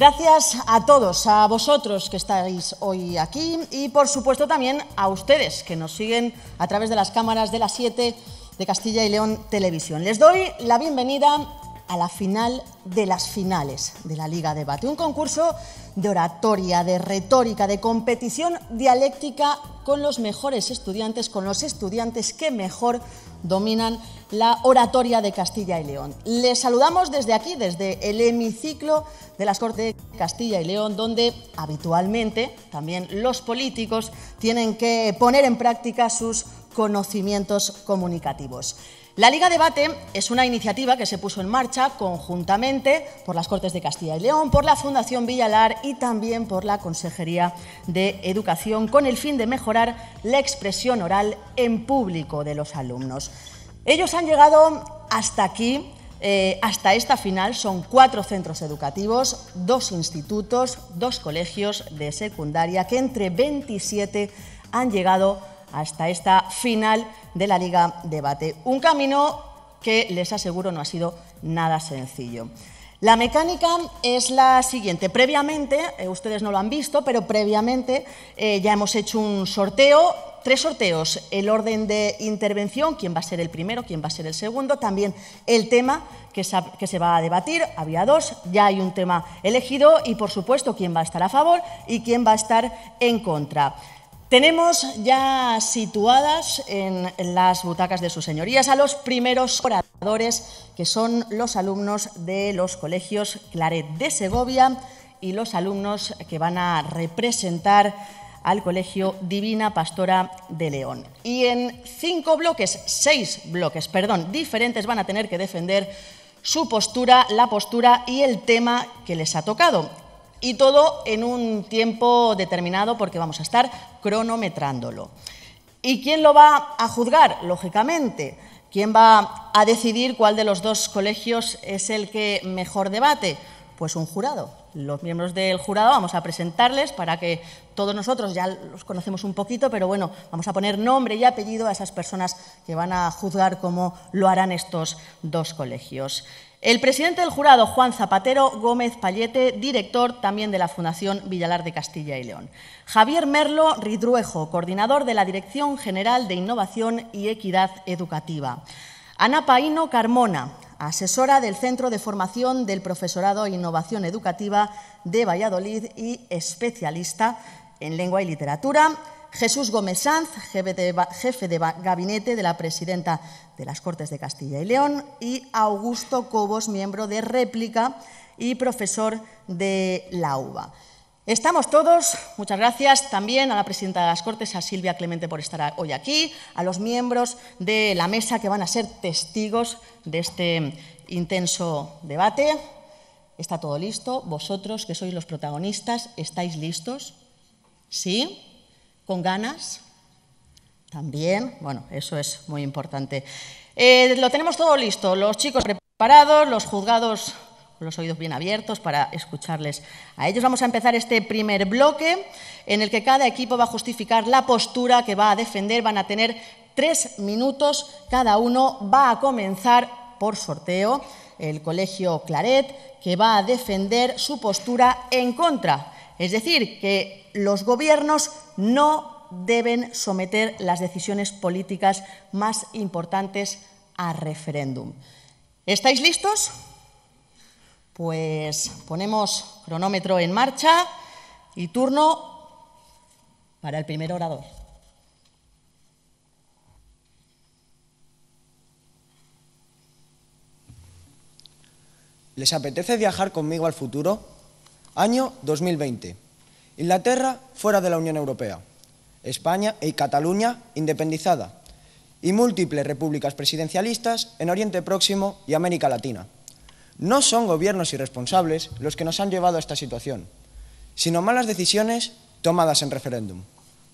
Gracias a todos, a vosotros que estáis hoy aquí y por supuesto también a ustedes que nos siguen a través de las cámaras de las 7 de Castilla y León Televisión. Les doy la bienvenida a la final de las finales de la Liga Debate, un concurso de oratoria, de retórica, de competición dialéctica con los mejores estudiantes, con los estudiantes que mejor dominan la oratoria de Castilla y León. Les saludamos desde aquí, desde el hemiciclo de las Cortes de Castilla y León, donde habitualmente también los políticos tienen que poner en práctica sus conocimientos comunicativos. La Liga Debate es una iniciativa que se puso en marcha conjuntamente por las Cortes de Castilla y León, por la Fundación Villalar y también por la Consejería de Educación con el fin de mejorar la expresión oral en público de los alumnos. Ellos han llegado hasta aquí, eh, hasta esta final. Son cuatro centros educativos, dos institutos, dos colegios de secundaria que entre 27 han llegado hasta esta final de la Liga Debate. Un camino que les aseguro no ha sido nada sencillo. La mecánica es la siguiente. Previamente, eh, ustedes no lo han visto, pero previamente eh, ya hemos hecho un sorteo, tres sorteos, el orden de intervención, quién va a ser el primero, quién va a ser el segundo, también el tema que se va a debatir, había dos, ya hay un tema elegido y, por supuesto, quién va a estar a favor y quién va a estar en contra. Tenemos ya situadas en las butacas de sus señorías a los primeros oradores, que son los alumnos de los colegios Claret de Segovia y los alumnos que van a representar al Colegio Divina Pastora de León. Y en cinco bloques, seis bloques, perdón, diferentes van a tener que defender su postura, la postura y el tema que les ha tocado. Y todo en un tiempo determinado porque vamos a estar cronometrándolo. ¿Y quién lo va a juzgar? Lógicamente. ¿Quién va a decidir cuál de los dos colegios es el que mejor debate? Pues un jurado. Los miembros del jurado vamos a presentarles para que todos nosotros ya los conocemos un poquito, pero bueno, vamos a poner nombre y apellido a esas personas que van a juzgar cómo lo harán estos dos colegios. El presidente del jurado, Juan Zapatero Gómez Payete, director también de la Fundación Villalar de Castilla y León. Javier Merlo Ridruejo, coordinador de la Dirección General de Innovación y Equidad Educativa. Ana Paino Carmona, asesora del Centro de Formación del Profesorado e Innovación Educativa de Valladolid y especialista en lengua y literatura. Jesús Gómez Sanz, jefe de, gabinete de la presidenta de las Cortes de Castilla y León, y Augusto Cobos, miembro de réplica y profesor de la UBA. Estamos todos, muchas gracias también a la presidenta de las Cortes, a Silvia Clemente por estar hoy aquí, a los miembros de la mesa que van a ser testigos de este intenso debate. Está todo listo. Vosotros, que sois los protagonistas, ¿estáis listos? ¿Sí? con ganas. También, bueno, eso es muy importante. Eh, lo tenemos todo listo, los chicos preparados, los juzgados con los oídos bien abiertos para escucharles a ellos. Vamos a empezar este primer bloque en el que cada equipo va a justificar la postura que va a defender. Van a tener tres minutos cada uno. Va a comenzar por sorteo el colegio Claret, que va a defender su postura en contra. Es decir, que los gobiernos no deben someter las decisiones políticas más importantes a referéndum. ¿Estáis listos? Pues ponemos cronómetro en marcha y turno para el primer orador. ¿Les apetece viajar conmigo al futuro? Año 2020. Inglaterra fuera de la Unión Europea, España y Cataluña independizada, y múltiples repúblicas presidencialistas en Oriente Próximo y América Latina. No son gobiernos irresponsables los que nos han llevado a esta situación, sino malas decisiones tomadas en referéndum.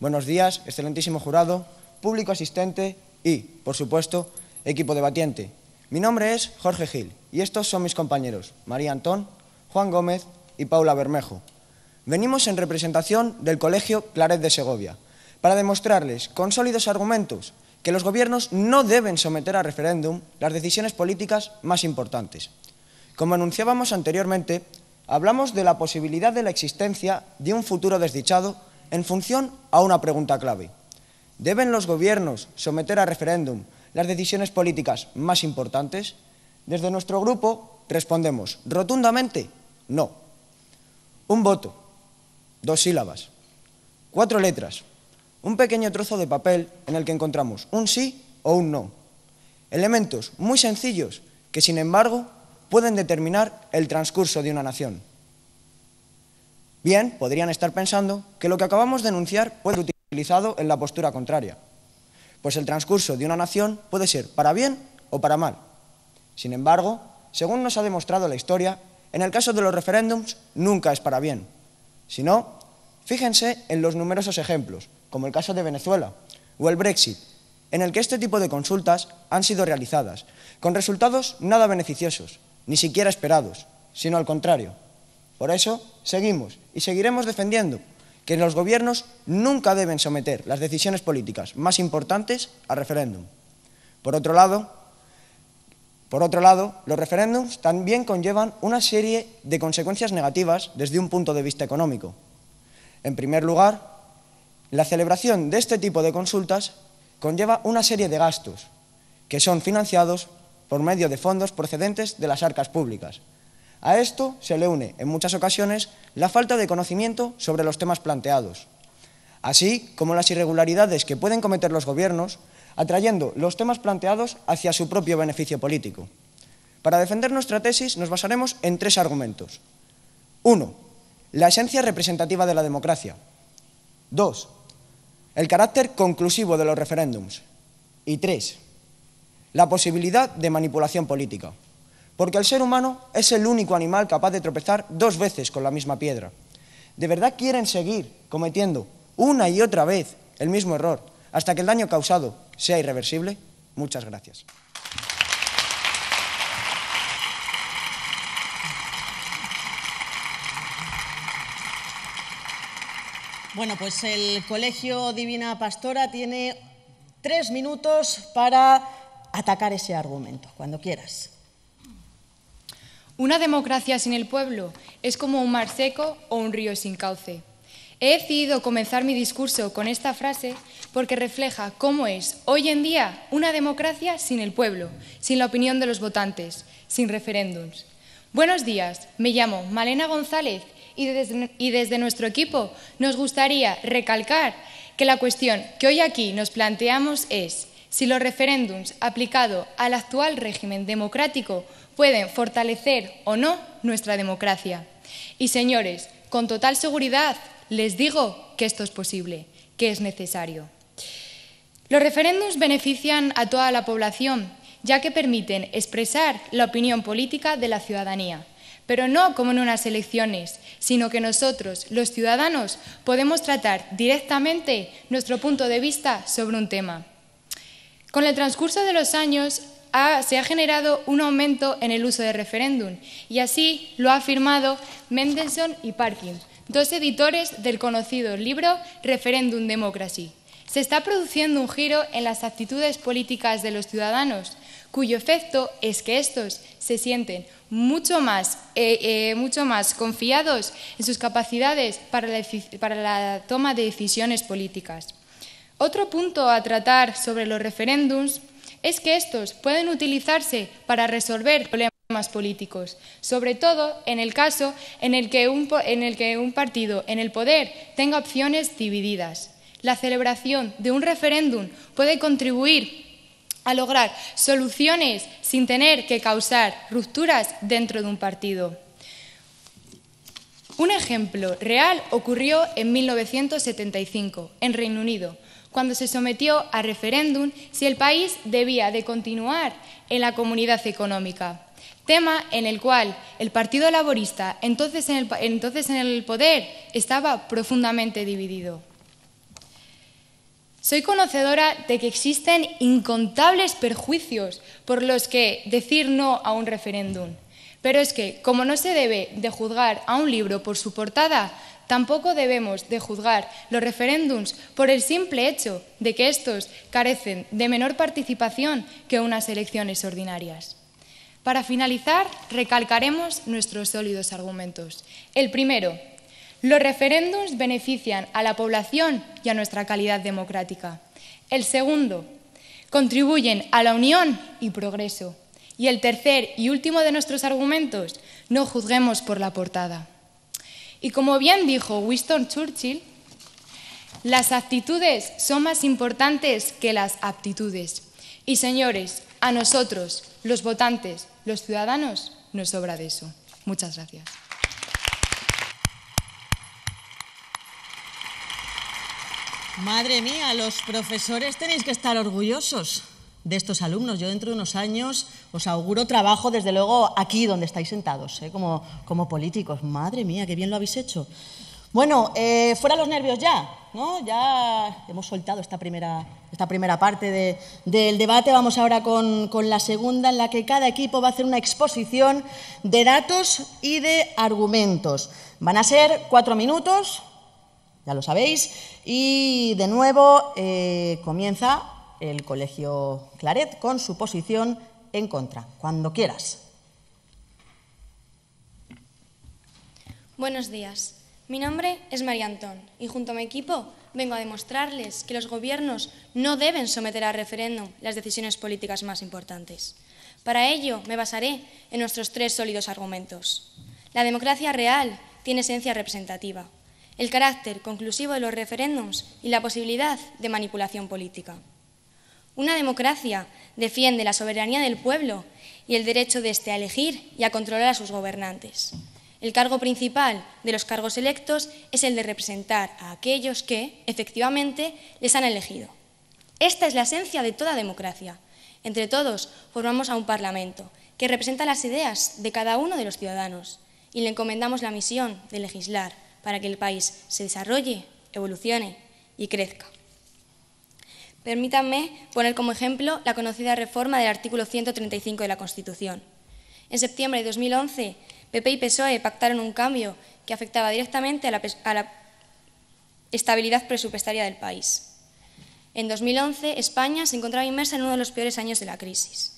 Buenos días, excelentísimo jurado, público asistente y, por supuesto, equipo debatiente. Mi nombre es Jorge Gil y estos son mis compañeros María Antón, Juan Gómez y Paula Bermejo. Venimos en representación del Colegio Claret de Segovia para demostrarles con sólidos argumentos que los gobiernos no deben someter a referéndum las decisiones políticas más importantes. Como anunciábamos anteriormente, hablamos de la posibilidad de la existencia de un futuro desdichado en función a una pregunta clave. ¿Deben los gobiernos someter a referéndum las decisiones políticas más importantes? Desde nuestro grupo respondemos rotundamente no. Un voto, dos sílabas, cuatro letras, un pequeño trozo de papel en el que encontramos un sí o un no. Elementos muy sencillos que, sin embargo, pueden determinar el transcurso de una nación. Bien, podrían estar pensando que lo que acabamos de enunciar puede ser utilizado en la postura contraria, pues el transcurso de una nación puede ser para bien o para mal. Sin embargo, según nos ha demostrado la historia, en el caso de los referéndums nunca es para bien. Si no, fíjense en los numerosos ejemplos, como el caso de Venezuela o el Brexit, en el que este tipo de consultas han sido realizadas, con resultados nada beneficiosos, ni siquiera esperados, sino al contrario. Por eso, seguimos y seguiremos defendiendo que los gobiernos nunca deben someter las decisiones políticas más importantes a referéndum. Por otro lado, por otro lado, los referéndums también conllevan una serie de consecuencias negativas desde un punto de vista económico. En primer lugar, la celebración de este tipo de consultas conlleva una serie de gastos que son financiados por medio de fondos procedentes de las arcas públicas. A esto se le une, en muchas ocasiones, la falta de conocimiento sobre los temas planteados, así como las irregularidades que pueden cometer los gobiernos atrayendo los temas planteados hacia su propio beneficio político. Para defender nuestra tesis nos basaremos en tres argumentos. Uno, la esencia representativa de la democracia. Dos, el carácter conclusivo de los referéndums. Y tres, la posibilidad de manipulación política. Porque el ser humano es el único animal capaz de tropezar dos veces con la misma piedra. ¿De verdad quieren seguir cometiendo una y otra vez el mismo error hasta que el daño causado sea irreversible? Muchas gracias. Bueno, pues el Colegio Divina Pastora tiene tres minutos para atacar ese argumento, cuando quieras. Una democracia sin el pueblo es como un mar seco o un río sin cauce. He decidido comenzar mi discurso con esta frase porque refleja cómo es hoy en día una democracia sin el pueblo, sin la opinión de los votantes, sin referéndums. Buenos días, me llamo Malena González y desde, nuestro equipo nos gustaría recalcar que la cuestión que hoy aquí nos planteamos es si los referéndums aplicados al actual régimen democrático pueden fortalecer o no nuestra democracia. Y señores, con total seguridad les digo que esto es posible, que es necesario. Los referéndums benefician a toda la población, ya que permiten expresar la opinión política de la ciudadanía, pero no como en unas elecciones, sino que nosotros, los ciudadanos, podemos tratar directamente nuestro punto de vista sobre un tema. Con el transcurso de los años se ha generado un aumento en el uso de referéndum y así lo ha afirmado Mendelssohn y Parkin, dos editores del conocido libro Referendum Democracy. Se está produciendo un giro en las actitudes políticas de los ciudadanos, cuyo efecto es que estos se sienten mucho más, eh, eh, mucho más confiados en sus capacidades para la toma de decisiones políticas. Otro punto a tratar sobre los referéndums es que estos pueden utilizarse para resolver problemas políticos, sobre todo en el caso en el que un, en el que un partido en el poder tenga opciones divididas. La celebración de un referéndum puede contribuir a lograr soluciones sin tener que causar rupturas dentro de un partido. Un ejemplo real ocurrió en 1975, en Reino Unido, cuando se sometió a referéndum si el país debía de continuar en la comunidad económica, tema en el cual el Partido Laborista, entonces en el, entonces en el poder, estaba profundamente dividido. Soy conocedora de que existen incontables perjuicios por los que decir no a un referéndum. Pero es que, como no se debe de juzgar a un libro por su portada, Tampoco debemos de juzgar los referéndums por el simple hecho de que estos carecen de menor participación que unas elecciones ordinarias. Para finalizar, recalcaremos nuestros sólidos argumentos. El primero, los referéndums benefician a la población y a nuestra calidad democrática. El segundo, contribuyen a la unión y progreso. Y el tercer y último de nuestros argumentos, no juzguemos por la portada. Y como bien dijo Winston Churchill, las actitudes son más importantes que las aptitudes. Y señores, a nosotros, los votantes, los ciudadanos, nos sobra de eso. Muchas gracias. Madre mía, los profesores tenéis que estar orgullosos de estos alumnos. Yo dentro de unos años os auguro trabajo, desde luego, aquí donde estáis sentados, ¿eh? como, como políticos. Madre mía, qué bien lo habéis hecho. Bueno, eh, fuera los nervios ya, ¿no? Ya hemos soltado esta primera, esta primera parte del debate. Vamos ahora con, con la segunda, en la que cada equipo va a hacer una exposición de datos y de argumentos. Van a ser cuatro minutos, ya lo sabéis. Y de nuevo eh, comienza el Colegio Claret con su posición en contra. Cuando quieras. Buenos días. Mi nombre es María Antón y junto a mi equipo vengo a demostrarles que los gobiernos no deben someter a referéndum las decisiones políticas más importantes. Para ello me basaré en nuestros tres sólidos argumentos. La democracia real tiene esencia representativa el carácter conclusivo de los referéndums y la posibilidad de manipulación política. Una democracia defiende la soberanía del pueblo y el derecho de éste a elegir y a controlar a sus gobernantes. El cargo principal de los cargos electos es el de representar a aquellos que, efectivamente, les han elegido. Esta es la esencia de toda democracia. Entre todos formamos a un Parlamento que representa las ideas de cada uno de los ciudadanos y le encomendamos la misión de legislar para que el país se desarrolle, evolucione y crezca. Permítanme poner como ejemplo la conocida reforma del artículo 135 de la Constitución. En septiembre de 2011, PP y PSOE pactaron un cambio que afectaba directamente a la, estabilidad presupuestaria del país. En 2011, España se encontraba inmersa en uno de los peores años de la crisis.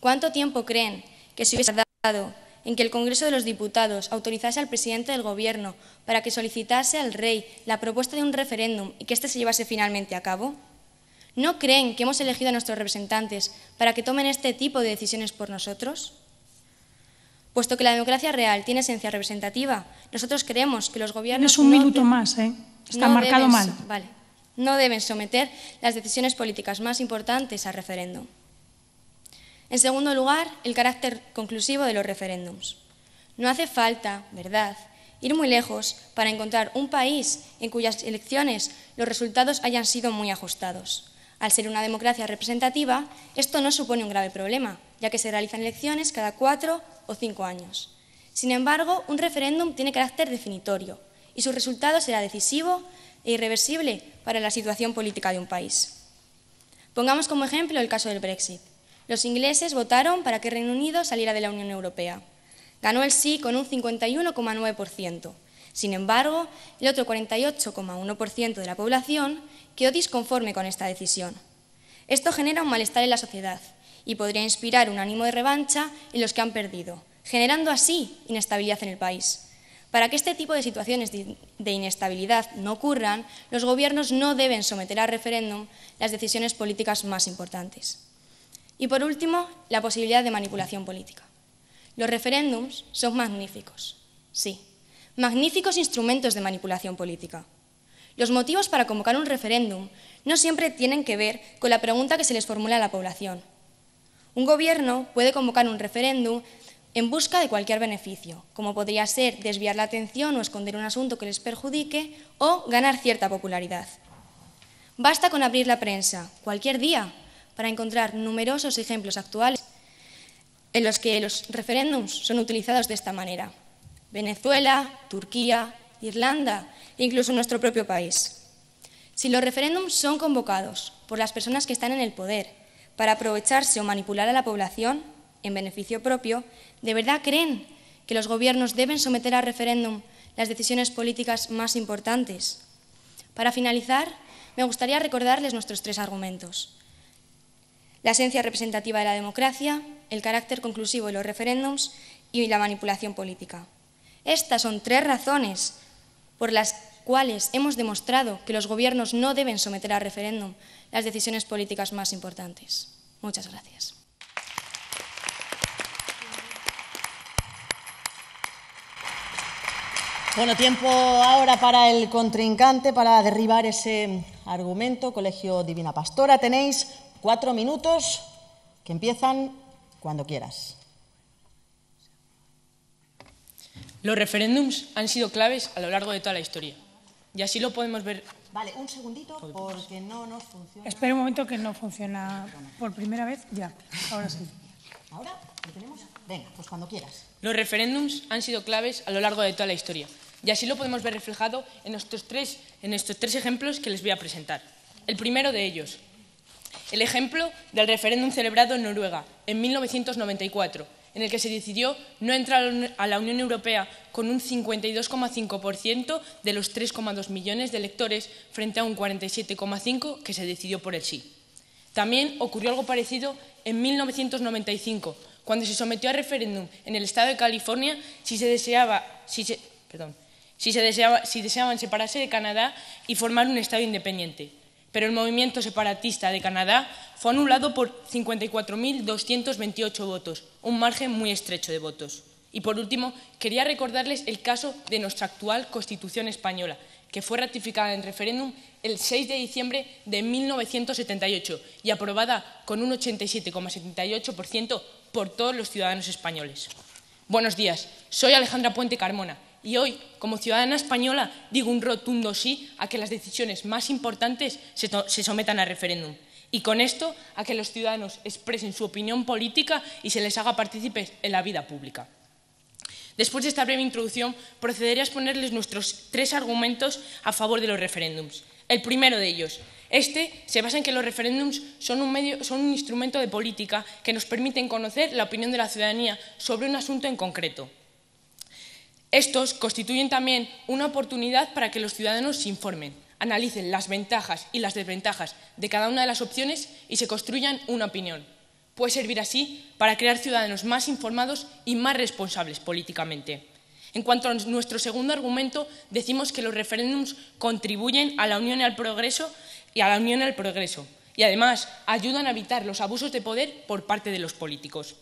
¿Cuánto tiempo creen que se hubiese dado en que el Congreso de los Diputados autorizase al presidente del Gobierno para que solicitase al rey la propuesta de un referéndum y que éste se llevase finalmente a cabo? ¿No creen que hemos elegido a nuestros representantes para que tomen este tipo de decisiones por nosotros? Puesto que la democracia real tiene esencia representativa, nosotros creemos que los gobiernos... Un minuto más, ¿eh? Está marcado mal. Vale. No deben someter las decisiones políticas más importantes al referéndum. En segundo lugar, el carácter conclusivo de los referéndums. No hace falta, ¿verdad?, ir muy lejos para encontrar un país en cuyas elecciones los resultados hayan sido muy ajustados. Al ser una democracia representativa, esto no supone un grave problema, ya que se realizan elecciones cada cuatro o cinco años. Sin embargo, un referéndum tiene carácter definitorio y su resultado será decisivo e irreversible para la situación política de un país. Pongamos como ejemplo el caso del Brexit. Los ingleses votaron para que Reino Unido saliera de la Unión Europea. Ganó el sí con un 51,9%. Sin embargo, el otro 48,1% de la población quedó disconforme con esta decisión. Esto genera un malestar en la sociedad y podría inspirar un ánimo de revancha en los que han perdido, generando así inestabilidad en el país. Para que este tipo de situaciones de inestabilidad no ocurran, los gobiernos no deben someter a referéndum las decisiones políticas más importantes. Y por último, la posibilidad de manipulación política. Los referéndums son magníficos, sí, magníficos instrumentos de manipulación política. Los motivos para convocar un referéndum no siempre tienen que ver con la pregunta que se les formula a la población. Un gobierno puede convocar un referéndum en busca de cualquier beneficio, como podría ser desviar la atención o esconder un asunto que les perjudique o ganar cierta popularidad. Basta con abrir la prensa cualquier día para encontrar numerosos ejemplos actuales en los que los referéndums son utilizados de esta manera. Venezuela, Turquía, Irlanda e incluso nuestro propio país. Si los referéndums son convocados por las personas que están en el poder para aprovecharse o manipular a la población en beneficio propio, ¿de verdad creen que los gobiernos deben someter a referéndum las decisiones políticas más importantes? Para finalizar, me gustaría recordarles nuestros tres argumentos. la esencia representativa de la democracia, el carácter conclusivo de los referéndums y la manipulación política. Estas son tres razones por las cuales hemos demostrado que los gobiernos no deben someter a referéndum las decisiones políticas más importantes. Muchas gracias. Bueno, tiempo ahora para el contrincante, para derribar ese argumento. Colegio Divina Pastora, tenéis cuatro minutos que empiezan cuando quieras. Los referéndums han sido claves a lo largo de toda la historia. Y así lo podemos ver. Vale, un segundito porque no nos funciona. Espera un momento que no funciona por primera vez. Ya, ahora sí. ¿Ahora? ¿Lo tenemos? Venga, pues cuando quieras. Los referéndums han sido claves a lo largo de toda la historia. Y así lo podemos ver reflejado en estos tres, en estos tres ejemplos que les voy a presentar. El primero de ellos, el ejemplo del referéndum celebrado en Noruega en 1994, en el que se decidió no entrar a la Unión Europea con un 52,5% de los 3,2 millones de electores frente a un 47,5% que se decidió por el sí. También ocurrió algo parecido en 1995, cuando se sometió a referéndum en el estado de California si se deseaba, si se, si, se deseaba, si deseaban separarse de Canadá y formar un estado independiente pero el movimiento separatista de Canadá fue anulado por 54.228 votos, un margen muy estrecho de votos. Y por último, quería recordarles el caso de nuestra actual Constitución española, que fue ratificada en referéndum el 6 de diciembre de 1978 y aprobada con un 87,78% por todos los ciudadanos españoles. Buenos días, soy Alejandra Puente Carmona y hoy, como ciudadana española, digo un rotundo sí a que las decisiones más importantes se, sometan a referéndum. Y con esto, a que los ciudadanos expresen su opinión política y se les haga partícipes en la vida pública. Después de esta breve introducción, procederé a exponerles nuestros tres argumentos a favor de los referéndums. El primero de ellos. Este se basa en que los referéndums son un, medio, son un instrumento de política que nos permiten conocer la opinión de la ciudadanía sobre un asunto en concreto. Estos constituyen también una oportunidad para que los ciudadanos se informen, analicen las ventajas y las desventajas de cada una de las opciones y se construyan una opinión. Puede servir así para crear ciudadanos más informados y más responsables políticamente. En cuanto a nuestro segundo argumento, decimos que los referéndums contribuyen a la unión y al progreso y a la unión y al progreso y además ayudan a evitar los abusos de poder por parte de los políticos.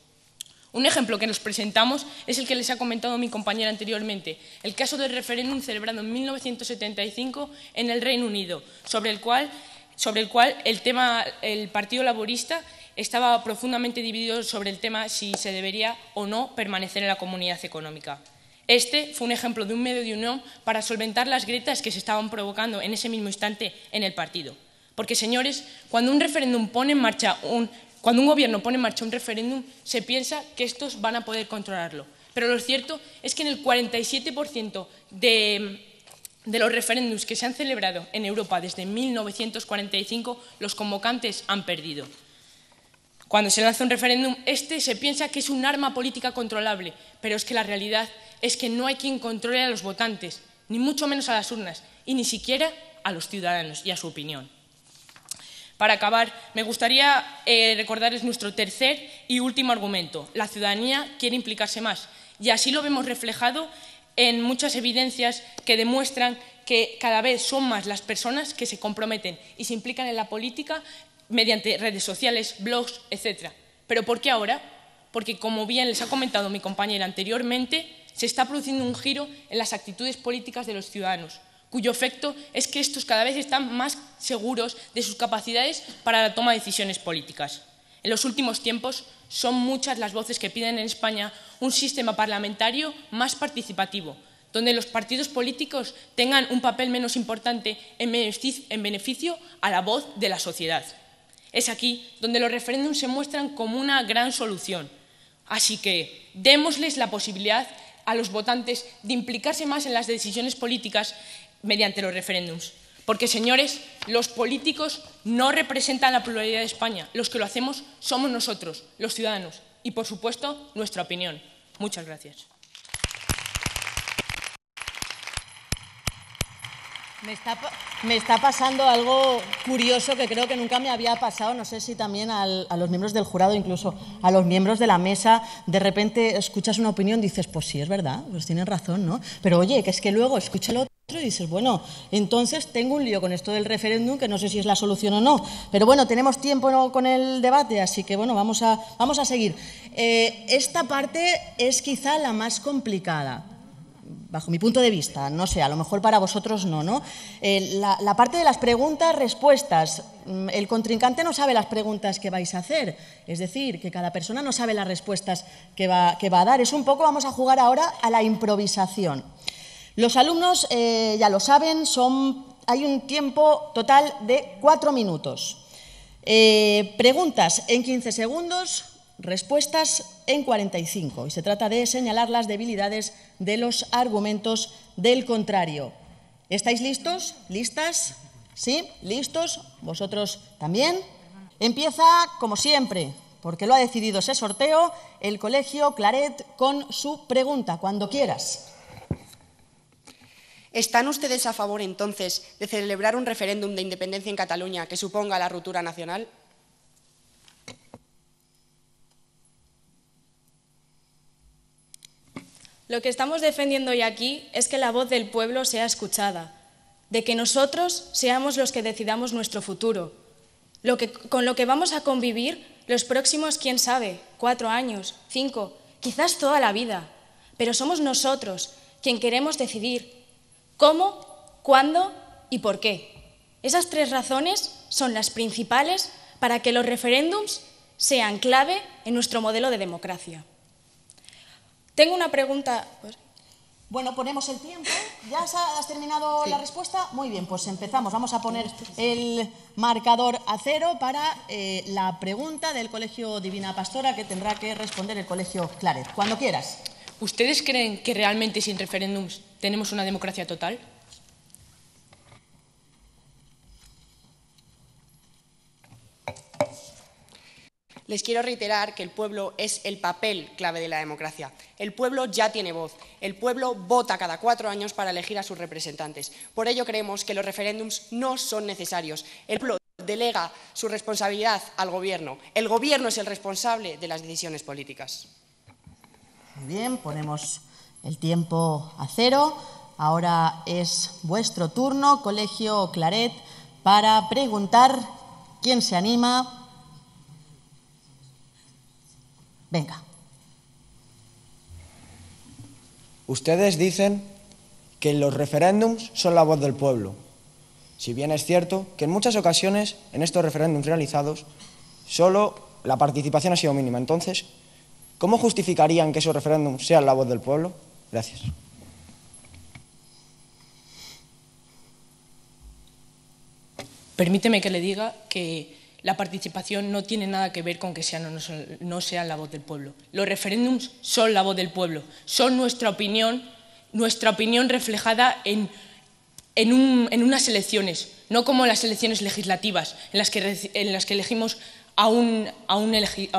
Un ejemplo que nos presentamos es el que les ha comentado mi compañera anteriormente, el caso del referéndum celebrado en 1975 en el Reino Unido, sobre el cual, sobre el, cual el, tema, el Partido Laborista estaba profundamente dividido sobre el tema si se debería o no permanecer en la comunidad económica. Este fue un ejemplo de un medio de unión para solventar las grietas que se estaban provocando en ese mismo instante en el partido. Porque, señores, cuando un referéndum pone en marcha un cuando un gobierno pone en marcha un referéndum, se piensa que estos van a poder controlarlo. Pero lo cierto es que en el 47% de, de los referéndums que se han celebrado en Europa desde 1945, los convocantes han perdido. Cuando se lanza un referéndum, este se piensa que es un arma política controlable, pero es que la realidad es que no hay quien controle a los votantes, ni mucho menos a las urnas, y ni siquiera a los ciudadanos y a su opinión. Para acabar, me gustaría eh, recordarles nuestro tercer y último argumento. La ciudadanía quiere implicarse más y así lo vemos reflejado en muchas evidencias que demuestran que cada vez son más las personas que se comprometen y se implican en la política mediante redes sociales, blogs, etc. ¿Pero por qué ahora? Porque, como bien les ha comentado mi compañera anteriormente, se está produciendo un giro en las actitudes políticas de los ciudadanos cuyo efecto es que estos cada vez están más seguros de sus capacidades para la toma de decisiones políticas. En los últimos tiempos son muchas las voces que piden en España un sistema parlamentario más participativo, donde los partidos políticos tengan un papel menos importante en beneficio a la voz de la sociedad. Es aquí donde los referéndums se muestran como una gran solución. Así que démosles la posibilidad a los votantes de implicarse más en las decisiones políticas mediante los referéndums. Porque, señores, los políticos no representan la pluralidad de España. Los que lo hacemos somos nosotros, los ciudadanos. Y, por supuesto, nuestra opinión. Muchas gracias. Me está, pasando algo curioso que creo que nunca me había pasado, no sé si también a los miembros del jurado, incluso a los miembros de la mesa, de repente escuchas una opinión y dices, pues sí, es verdad, pues tienen razón, ¿no? Pero oye, que es que luego otro y dices, bueno, entonces tengo un lío con esto del referéndum, que no sé si es la solución o no. Pero bueno, tenemos tiempo ¿no? con el debate, así que bueno, vamos a, vamos a seguir. Eh, esta parte es quizá la más complicada bajo mi punto de vista, no sé, a lo mejor para vosotros no, ¿no? Eh, la, la, parte de las preguntas, respuestas, mm, el contrincante no sabe las preguntas que vais a hacer, es decir, que cada persona no sabe las respuestas que va, que va a dar. Es un poco, vamos a jugar ahora a la improvisación. Los alumnos, eh, ya lo saben, son, hay un tiempo total de cuatro minutos. Eh, preguntas en 15 segundos, respuestas en 45. Y se trata de señalar las debilidades de los argumentos del contrario. ¿Estáis listos? ¿Listas? ¿Sí? ¿Listos? ¿Vosotros también? Empieza, como siempre, porque lo ha decidido ese sorteo, el Colegio Claret con su pregunta, cuando quieras. ¿Están ustedes a favor, entonces, de celebrar un referéndum de independencia en Cataluña que suponga la ruptura nacional? Lo que estamos defendiendo hoy aquí es que la voz del pueblo sea escuchada, de que nosotros seamos los que decidamos nuestro futuro, con lo que vamos a convivir los próximos, quién sabe, cuatro años, cinco, quizás toda la vida. Pero somos nosotros quien queremos decidir cómo, cuándo y por qué. Esas tres razones son las principales para que los referéndums sean clave en nuestro modelo de democracia. Tengo una pregunta. Bueno, ponemos el tiempo. ¿Ya has terminado sí. la respuesta? Muy bien, pues empezamos. Vamos a poner el marcador a cero para eh, la pregunta del Colegio Divina Pastora que tendrá que responder el Colegio Claret. Cuando quieras. ¿Ustedes creen que realmente sin referéndums tenemos una democracia total? Les quiero reiterar que el pueblo es el papel clave de la democracia. El pueblo ya tiene voz. El pueblo vota cada cuatro años para elegir a sus representantes. Por ello creemos que los referéndums no son necesarios. El pueblo delega su responsabilidad al gobierno. El gobierno es el responsable de las decisiones políticas. Muy bien, ponemos el tiempo a cero. Ahora es vuestro turno, Colegio Claret, para preguntar quién se anima. Venga. Ustedes dicen que los referéndums son la voz del pueblo. Si bien es cierto que en muchas ocasiones en estos referéndums realizados solo la participación ha sido mínima. Entonces, ¿cómo justificarían que esos referéndums sean la voz del pueblo? Gracias. Permíteme que le diga que la participación no tiene nada que ver con que sean o no, no sean la voz del pueblo. Los referéndums son la voz del pueblo, son nuestra opinión, nuestra opinión reflejada en, en, un, en unas elecciones, no como las elecciones legislativas, en las que, en las que elegimos a un, a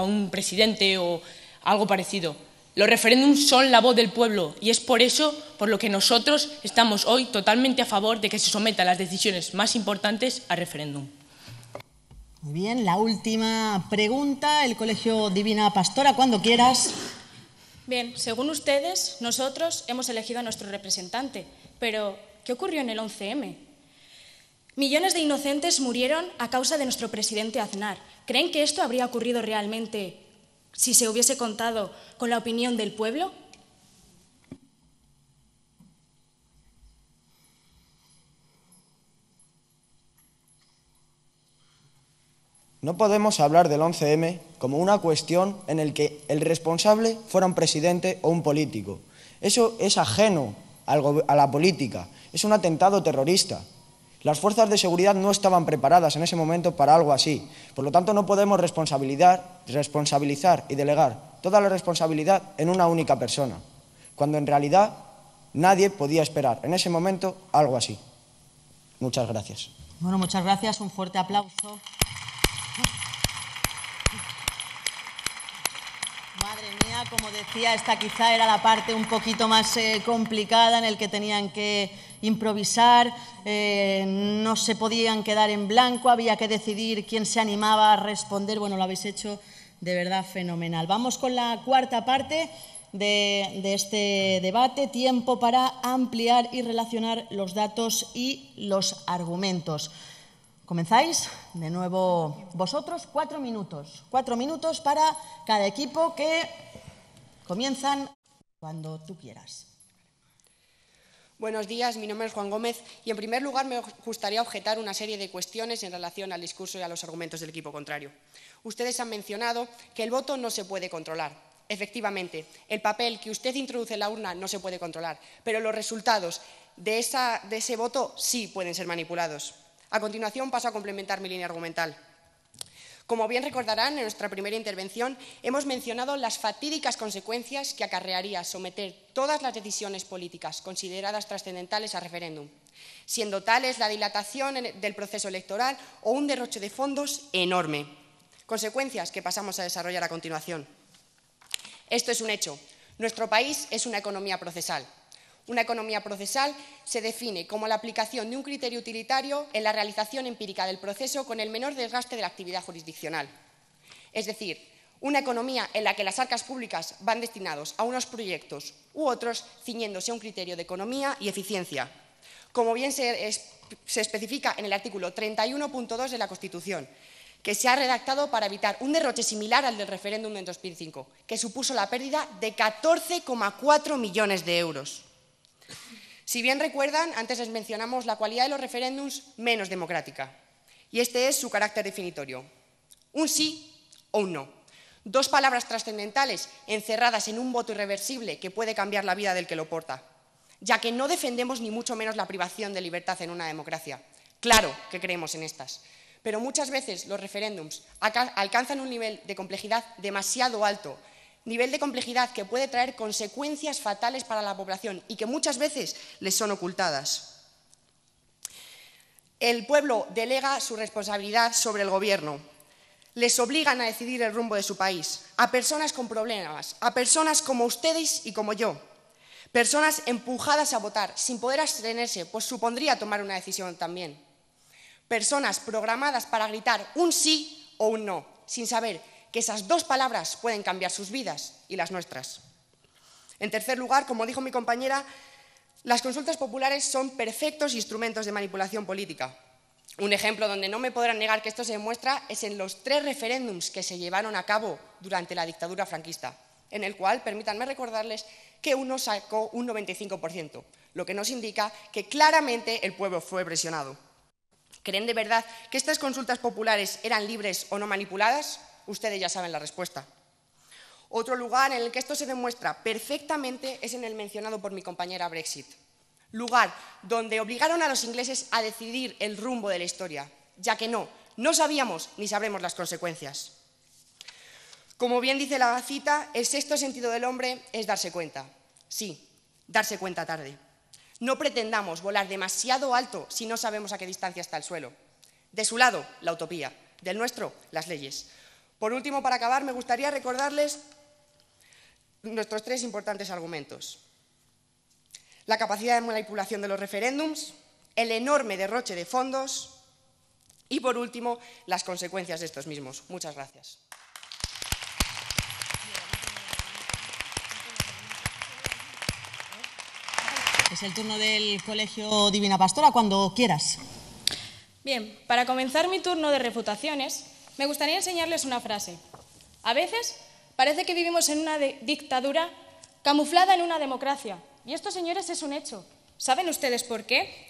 un presidente o algo parecido. Los referéndums son la voz del pueblo y es por eso por lo que nosotros estamos hoy totalmente a favor de que se sometan las decisiones más importantes a referéndum. Muy bien, la última pregunta, el Colegio Divina Pastora, cuando quieras. Bien, según ustedes, nosotros hemos elegido a nuestro representante, pero ¿qué ocurrió en el 11M? Millones de inocentes murieron a causa de nuestro presidente Aznar. ¿Creen que esto habría ocurrido realmente si se hubiese contado con la opinión del pueblo? No podemos hablar del 11M como una cuestión en la que el responsable fuera un presidente o un político. Eso es ajeno a la política, es un atentado terrorista. Las fuerzas de seguridad no estaban preparadas en ese momento para algo así. Por lo tanto, no podemos responsabilizar y delegar toda la responsabilidad en una única persona, cuando en realidad nadie podía esperar en ese momento algo así. Muchas gracias. Bueno, muchas gracias. Un fuerte aplauso. Madre mía, como decía, esta quizá era la parte un poquito más eh, complicada en el que tenían que improvisar, eh, no se podían quedar en blanco, había que decidir quién se animaba a responder. Bueno, lo habéis hecho de verdad fenomenal. Vamos con la cuarta parte de, de este debate, tiempo para ampliar y relacionar los datos y los argumentos. Comenzáis de nuevo vosotros, cuatro minutos. Cuatro minutos para cada equipo que comienzan cuando tú quieras. Buenos días, mi nombre es Juan Gómez y en primer lugar me gustaría objetar una serie de cuestiones en relación al discurso y a los argumentos del equipo contrario. Ustedes han mencionado que el voto no se puede controlar. Efectivamente, el papel que usted introduce en la urna no se puede controlar, pero los resultados de, de ese voto sí pueden ser manipulados. A continuación paso a complementar mi línea argumental. Como bien recordarán, en nuestra primera intervención hemos mencionado las fatídicas consecuencias que acarrearía someter todas las decisiones políticas consideradas trascendentales a referéndum, siendo tales la dilatación del proceso electoral o un derroche de fondos enorme. Consecuencias que pasamos a desarrollar a continuación. Esto es un hecho. Nuestro país es una economía procesal. Una economía procesal se define como la aplicación de un criterio utilitario en la realización empírica del proceso con el menor desgaste de la actividad jurisdiccional. Es decir, una economía en la que las arcas públicas van destinados a unos proyectos u otros ciñéndose a un criterio de economía y eficiencia, como bien se, especifica en el artículo 31.2 de la Constitución, que se ha redactado para evitar un derroche similar al del referéndum en 2005, que supuso la pérdida de 14,4 millones de euros. Si bien recuerdan, antes les mencionamos la cualidad de los referéndums menos democrática. Y este es su carácter definitorio. Un sí o un no. Dos palabras trascendentales encerradas en un voto irreversible que puede cambiar la vida del que lo porta. Ya que no defendemos ni mucho menos la privación de libertad en una democracia. Claro que creemos en estas. Pero muchas veces los referéndums alcanzan un nivel de complejidad demasiado alto nivel de complejidad que puede traer consecuencias fatales para la población y que muchas veces les son ocultadas. El pueblo delega su responsabilidad sobre el gobierno. Les obligan a decidir el rumbo de su país, a personas con problemas, a personas como ustedes y como yo, personas empujadas a votar sin poder abstenerse, pues supondría tomar una decisión también. Personas programadas para gritar un sí o un no, sin saber que esas dos palabras pueden cambiar sus vidas y las nuestras. En tercer lugar, como dijo mi compañera, las consultas populares son perfectos instrumentos de manipulación política. Un ejemplo donde no me podrán negar que esto se demuestra es en los tres referéndums que se llevaron a cabo durante la dictadura franquista, en el cual, permítanme recordarles, que uno sacó un 95%, lo que nos indica que claramente el pueblo fue presionado. ¿Creen de verdad que estas consultas populares eran libres o no manipuladas? Ustedes ya saben la respuesta. Otro lugar en el que esto se demuestra perfectamente es en el mencionado por mi compañera Brexit. Lugar donde obligaron a los ingleses a decidir el rumbo de la historia, ya que no, no sabíamos ni sabremos las consecuencias. Como bien dice la cita, el sexto sentido del hombre es darse cuenta. Sí, darse cuenta tarde. No pretendamos volar demasiado alto si no sabemos a qué distancia está el suelo. De su lado, la utopía. Del nuestro, las leyes. Por último, para acabar, me gustaría recordarles nuestros tres importantes argumentos. La capacidad de manipulación de los referéndums, el enorme derroche de fondos y, por último, las consecuencias de estos mismos. Muchas gracias. Es el turno del Colegio Divina Pastora, cuando quieras. Bien, para comenzar mi turno de refutaciones, me gustaría enseñarles una frase. A veces parece que vivimos en una dictadura camuflada en una democracia. Y esto, señores, es un hecho. ¿Saben ustedes por qué?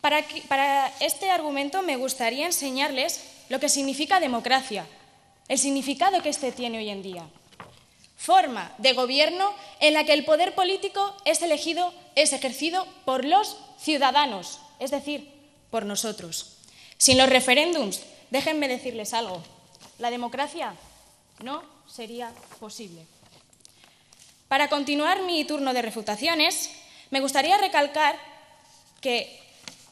Para, este argumento me gustaría enseñarles lo que significa democracia, el significado que éste tiene hoy en día. Forma de gobierno en la que el poder político es elegido, es ejercido por los ciudadanos, es decir, por nosotros. Sin los referéndums Déjenme decirles algo. La democracia no sería posible. Para continuar mi turno de refutaciones, me gustaría recalcar que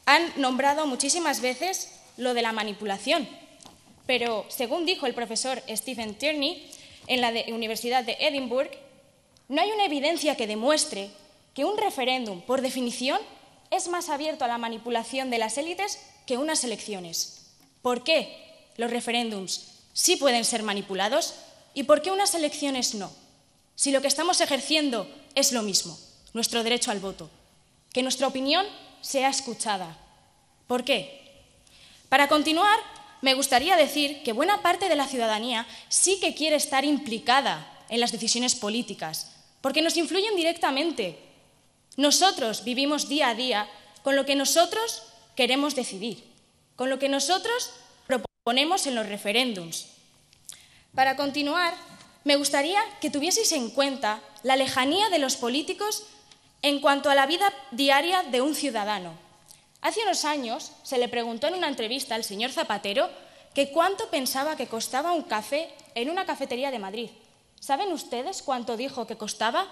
han nombrado muchísimas veces lo de la manipulación, pero según dijo el profesor Stephen Tierney, en la Universidad de Edinburgh, no hay una evidencia que demuestre que un referéndum, por definición, es más abierto a la manipulación de las élites que unas elecciones. ¿Por qué los referéndums sí pueden ser manipulados y por qué unas elecciones no? Si lo que estamos ejerciendo es lo mismo, nuestro derecho al voto, que nuestra opinión sea escuchada. ¿Por qué? Para continuar, me gustaría decir que buena parte de la ciudadanía sí que quiere estar implicada en las decisiones políticas, porque nos influyen directamente. Nosotros vivimos día a día con lo que nosotros queremos decidir, con lo que nosotros proponemos en los referéndums. Para continuar, me gustaría que tuvieseis en cuenta la lejanía de los políticos en cuanto a la vida diaria de un ciudadano. Hace unos años se le preguntó en una entrevista al señor Zapatero que cuánto pensaba que costaba un café en una cafetería de Madrid. ¿Saben ustedes cuánto dijo que costaba?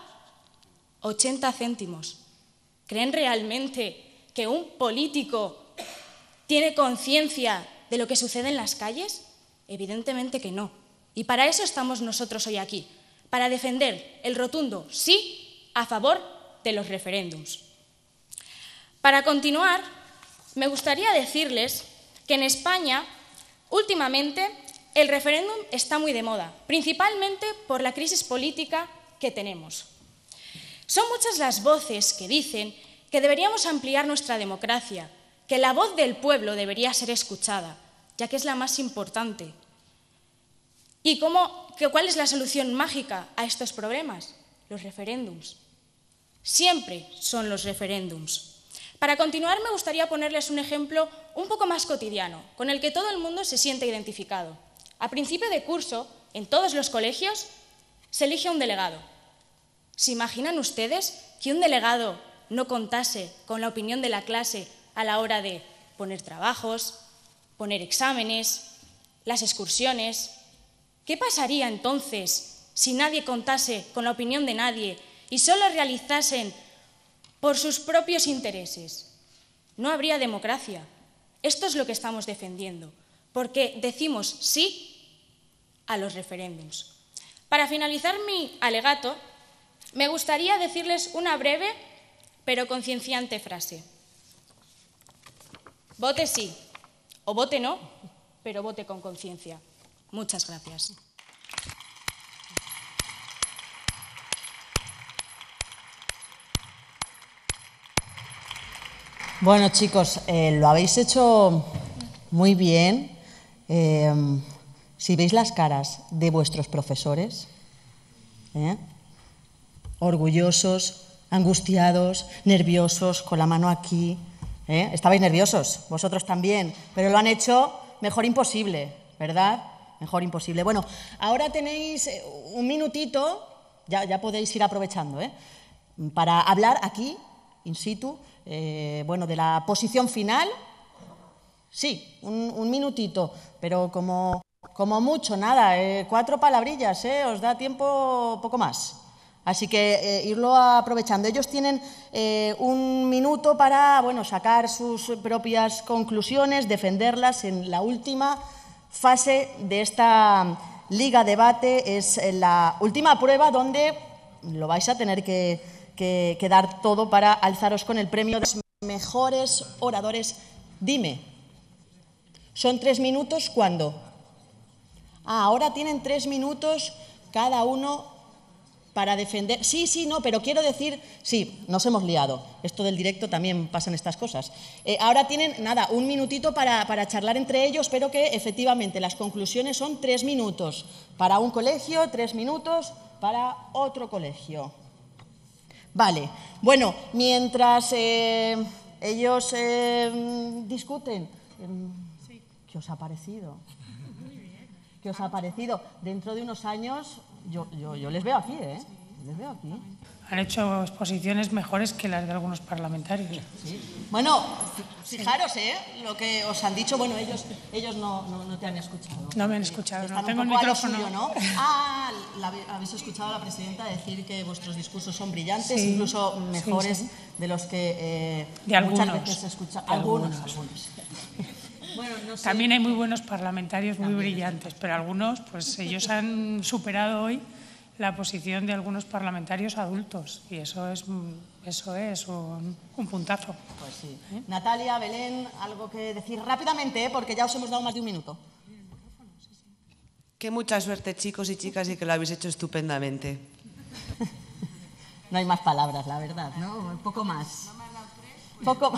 80 céntimos. ¿Creen realmente que un político tiene conciencia de lo que sucede en las calles? Evidentemente que no. Y para eso estamos nosotros hoy aquí, para defender el rotundo sí a favor de los referéndums. Para continuar, me gustaría decirles que en España, últimamente, el referéndum está muy de moda, principalmente por la crisis política que tenemos. Son muchas las voces que dicen que deberíamos ampliar nuestra democracia, que la voz del pueblo debería ser escuchada, ya que es la más importante. ¿Y cómo, cuál es la solución mágica a estos problemas? Los referéndums. Siempre son los referéndums. Para continuar, me gustaría ponerles un ejemplo un poco más cotidiano, con el que todo el mundo se siente identificado. A principio de curso, en todos los colegios, se elige un delegado. ¿Se imaginan ustedes que un delegado no contase con la opinión de la clase a la hora de poner trabajos, poner exámenes, las excursiones? ¿Qué pasaría entonces si nadie contase con la opinión de nadie y solo realizasen por sus propios intereses? No habría democracia. Esto es lo que estamos defendiendo, porque decimos sí a los referéndums. Para finalizar mi alegato, me gustaría decirles una breve pero concienciante frase. Vote sí o vote no, pero vote con conciencia. Muchas gracias. Bueno, chicos, eh, lo habéis hecho muy bien. Eh, si veis las caras de vuestros profesores, ¿eh? orgullosos, angustiados, nerviosos, con la mano aquí. Estabais nerviosos, vosotros también, pero lo han hecho mejor imposible, ¿verdad? Mejor imposible. Bueno, ahora tenéis un minutito, ya, ya podéis ir aprovechando, para hablar aquí, in situ, eh, bueno, de la posición final, sí, un, minutito, pero como, como mucho, nada, eh, cuatro palabrillas, eh, os da tiempo poco más. Así que irlo aprovechando. Ellos tienen un minuto para bueno, sacar sus propias conclusiones, defenderlas en la última fase de esta liga debate. Es la última prueba donde lo vais a tener que, que, dar todo para alzaros con el premio de los mejores oradores. Dime, ¿son tres minutos cuándo? Ah, ahora tienen tres minutos cada uno para defender. Sí, sí, no, pero quiero decir, sí, nos hemos liado. Esto del directo también pasan estas cosas. Eh, ahora tienen, nada, un minutito para, para, charlar entre ellos, pero que efectivamente las conclusiones son tres minutos para un colegio, tres minutos para otro colegio. Vale, bueno, mientras eh, ellos eh, discuten, eh, ¿qué os ha parecido? ¿Qué os ha parecido? Dentro de unos años, yo, yo, les veo aquí, ¿eh? Les veo aquí. Han hecho exposiciones mejores que las de algunos parlamentarios. Bueno, fijaros, ¿eh? Lo que os han dicho, bueno, ellos, ellos no, no, te han escuchado. No me han escuchado, no tengo el micrófono. ¿no? Ah, habéis escuchado a la presidenta decir que vuestros discursos son brillantes, incluso mejores de los que eh, de muchas algunos, veces se escuchan. Algunos, algunos. También hay muy buenos parlamentarios muy brillantes, pero algunos, pues ellos han superado hoy la posición de algunos parlamentarios adultos y eso es, eso es un, puntazo. Pues sí. Natalia, Belén, algo que decir rápidamente, ¿eh? porque ya os hemos dado más de un minuto. Que mucha suerte, chicos y chicas, y que lo habéis hecho estupendamente. no hay más palabras, la verdad, ¿no? Un poco más. Poco.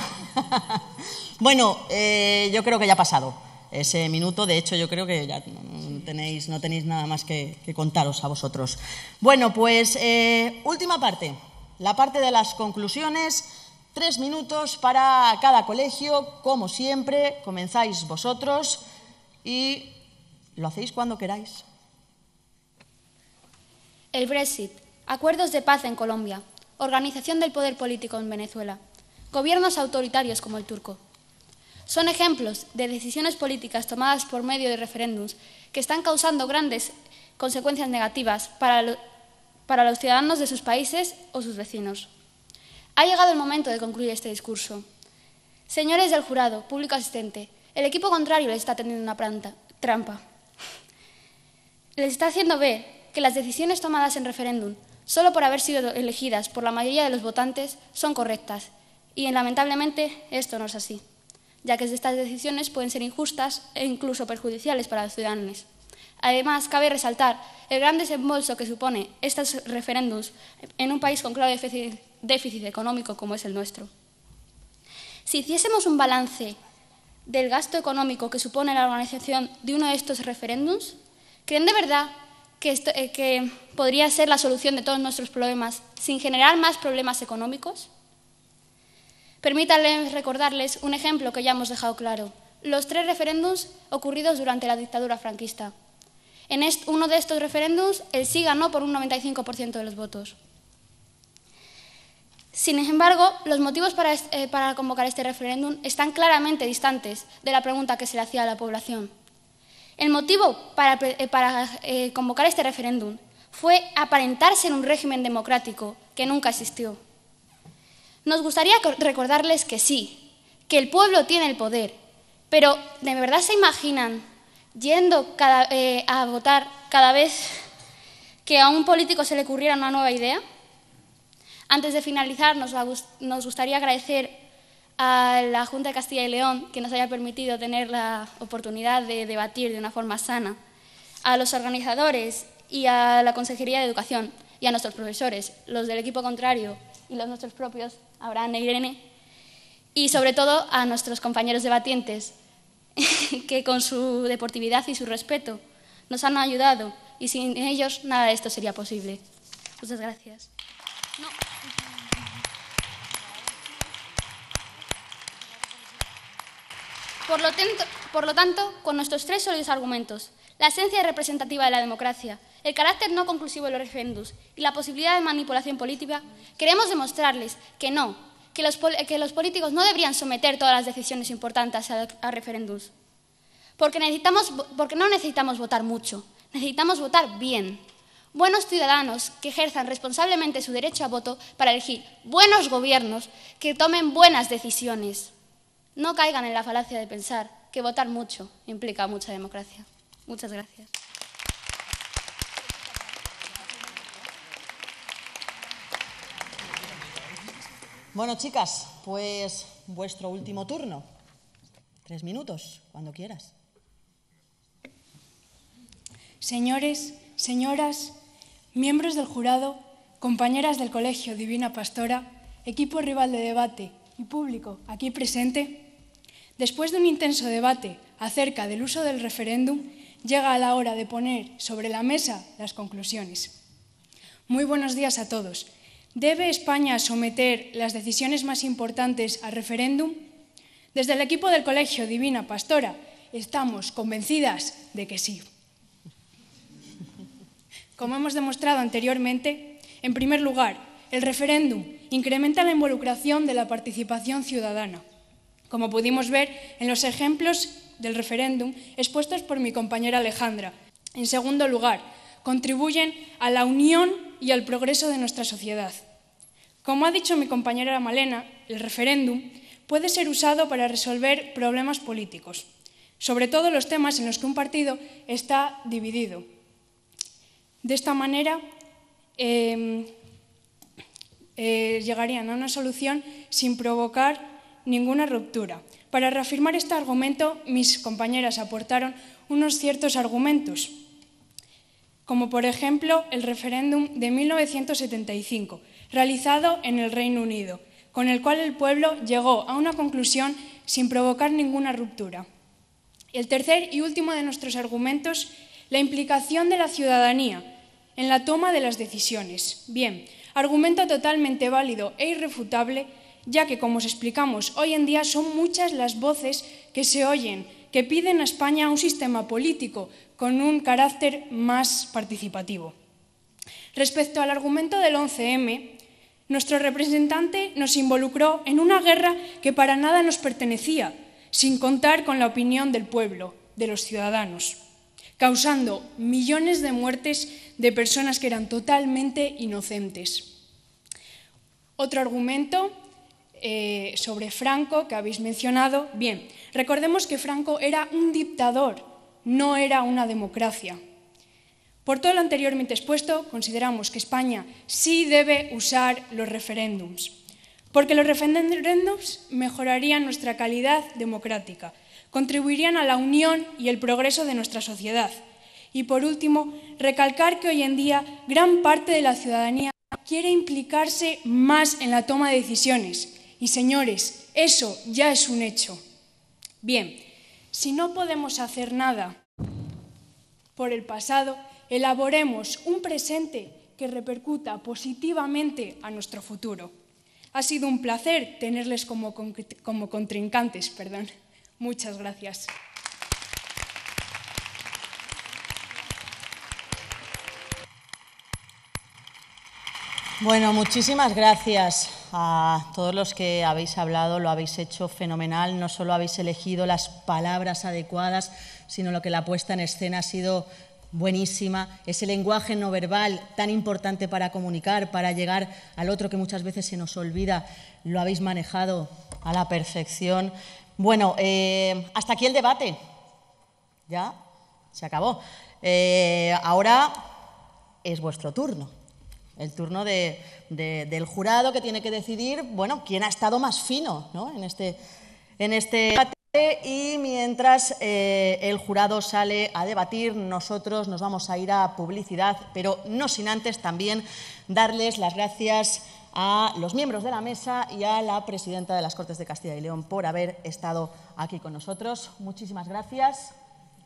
bueno, eh, yo creo que ya ha pasado ese minuto. De hecho, yo creo que ya no tenéis, no tenéis nada más que, contaros a vosotros. Bueno, pues eh, última parte, la parte de las conclusiones. Tres minutos para cada colegio, como siempre. Comenzáis vosotros y lo hacéis cuando queráis. El Brexit, acuerdos de paz en Colombia, organización del poder político en Venezuela, gobiernos autoritarios como el turco. Son ejemplos de decisiones políticas tomadas por medio de referéndums que están causando grandes consecuencias negativas para, para los ciudadanos de sus países o sus vecinos. Ha llegado el momento de concluir este discurso. Señores del jurado, público asistente, el equipo contrario les está teniendo una trampa. Les está haciendo ver que las decisiones tomadas en referéndum, solo por haber sido elegidas por la mayoría de los votantes, son correctas. Y lamentablemente esto no es así ya que estas decisiones pueden ser injustas e incluso perjudiciales para los ciudadanos. Además, cabe resaltar el gran desembolso que supone estos referéndums en un país con claro déficit, económico como es el nuestro. Si hiciésemos un balance del gasto económico que supone la organización de uno de estos referéndums, ¿creen de verdad que, eh, que podría ser la solución de todos nuestros problemas sin generar más problemas económicos? Permítanme recordarles un ejemplo que ya hemos dejado claro. Los tres referéndums ocurridos durante la dictadura franquista. En uno de estos referéndums, el sí ganó por un 95% de los votos. Sin embargo, los motivos eh, para, convocar este referéndum están claramente distantes de la pregunta que se le hacía a la población. El motivo para, eh, eh, convocar este referéndum fue aparentarse en un régimen democrático que nunca existió. Nos gustaría recordarles que sí, que el pueblo tiene el poder, pero ¿de verdad se imaginan yendo eh, a votar cada vez que a un político se le ocurriera una nueva idea? Antes de finalizar, nos, nos gustaría agradecer a la Junta de Castilla y León que nos haya permitido tener la oportunidad de debatir de una forma sana, a los organizadores y a la Consejería de Educación y a nuestros profesores, los del equipo contrario y los nuestros propios, Abraham e Irene, y sobre todo a nuestros compañeros debatientes, que con su deportividad y su respeto nos han ayudado y sin ellos nada de esto sería posible. Muchas gracias. Por lo, por lo tanto, con nuestros tres sólidos argumentos, la esencia representativa de la democracia, el carácter no conclusivo de los referendos y la posibilidad de manipulación política, queremos demostrarles que no, que los, políticos no deberían someter todas las decisiones importantes a, a referéndums. Porque, porque no necesitamos votar mucho, necesitamos votar bien. Buenos ciudadanos que ejerzan responsablemente su derecho a voto para elegir buenos gobiernos que tomen buenas decisiones. No caigan en la falacia de pensar que votar mucho implica mucha democracia. Muchas gracias. Bueno, chicas, pues vuestro último turno. Tres minutos, cuando quieras. Señores, señoras, miembros del jurado, compañeras del Colegio Divina Pastora, equipo rival de debate y público aquí presente, después de un intenso debate acerca del uso del referéndum, llega la hora de poner sobre la mesa las conclusiones. Muy buenos días a todos. ¿Debe España someter las decisiones más importantes al referéndum? Desde el equipo del Colegio Divina Pastora estamos convencidas de que sí. Como hemos demostrado anteriormente, en primer lugar, el referéndum incrementa la involucración de la participación ciudadana, como pudimos ver en los ejemplos del referéndum expuestos por mi compañera Alejandra. En segundo lugar, contribuyen a la unión y al progreso de nuestra sociedad. Como ha dicho mi compañera Malena, el referéndum puede ser usado para resolver problemas políticos. sobre todo los temas en los que un partido está dividido. De esta manera, eh, eh, llegarían a una solución sin provocar ninguna ruptura. Para reafirmar este argumento, mis compañeras aportaron unos ciertos argumentos, como por ejemplo el referéndum de 1975, realizado en el Reino Unido, con el cual el pueblo llegó a una conclusión sin provocar ninguna ruptura. El tercer y último de nuestros argumentos, la implicación de la ciudadanía en la toma de las decisiones. Bien, argumento totalmente válido e irrefutable ya que, como os explicamos, hoy en día son muchas las voces que se oyen, que piden a España un sistema político con un carácter más participativo. Respecto al argumento del 11M, nuestro representante nos involucró en una guerra que para nada nos pertenecía, sin contar con la opinión del pueblo, de los ciudadanos, causando millones de muertes de personas que eran totalmente inocentes. Otro argumento eh, sobre Franco que habéis mencionado. Bien, recordemos que Franco era un dictador, no era una democracia. Por todo lo anteriormente expuesto, consideramos que España sí debe usar los referéndums, porque los referéndums mejorarían nuestra calidad democrática, contribuirían a la unión y el progreso de nuestra sociedad. Y por último, recalcar que hoy en día gran parte de la ciudadanía quiere implicarse más en la toma de decisiones y señores, eso ya es un hecho. Bien, si no podemos hacer nada por el pasado, elaboremos un presente que repercuta positivamente a nuestro futuro. Ha sido un placer tenerles como, como contrincantes. Perdón. Muchas gracias. Bueno, muchísimas gracias a todos los que habéis hablado, lo habéis hecho fenomenal, no solo habéis elegido las palabras adecuadas, sino lo que la puesta en escena ha sido buenísima, ese lenguaje no verbal tan importante para comunicar, para llegar al otro que muchas veces se nos olvida, lo habéis manejado a la perfección. Bueno, eh, hasta aquí el debate. Ya, se acabó. Eh, ahora es vuestro turno el turno del jurado que tiene que decidir, bueno, quién ha estado más fino en este, en este debate. Y mientras eh, el jurado sale a debatir, nosotros nos vamos a ir a publicidad, pero no sin antes también darles las gracias a los miembros de la mesa y a la presidenta de las Cortes de Castilla y León por haber estado aquí con nosotros. Muchísimas gracias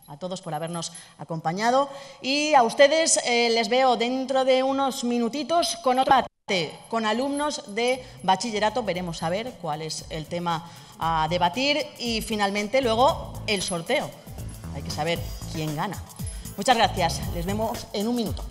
a todos por habernos acompañado y a ustedes eh, les veo dentro de unos minutitos con otro debate, con alumnos de bachillerato. Veremos a ver cuál es el tema a debatir y finalmente luego el sorteo. Hay que saber quién gana. Muchas gracias. Les vemos en un minuto.